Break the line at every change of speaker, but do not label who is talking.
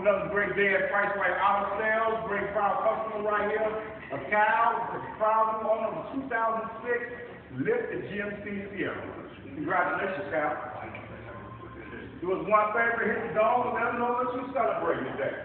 another great day at Priced Right Auto Sales. Great proud customer right here. A cow, the proud owner of a 2006 lifted GMC Sierra. Congratulations, cow! Do us one favor, hit the dog and let them know that you're celebrating today.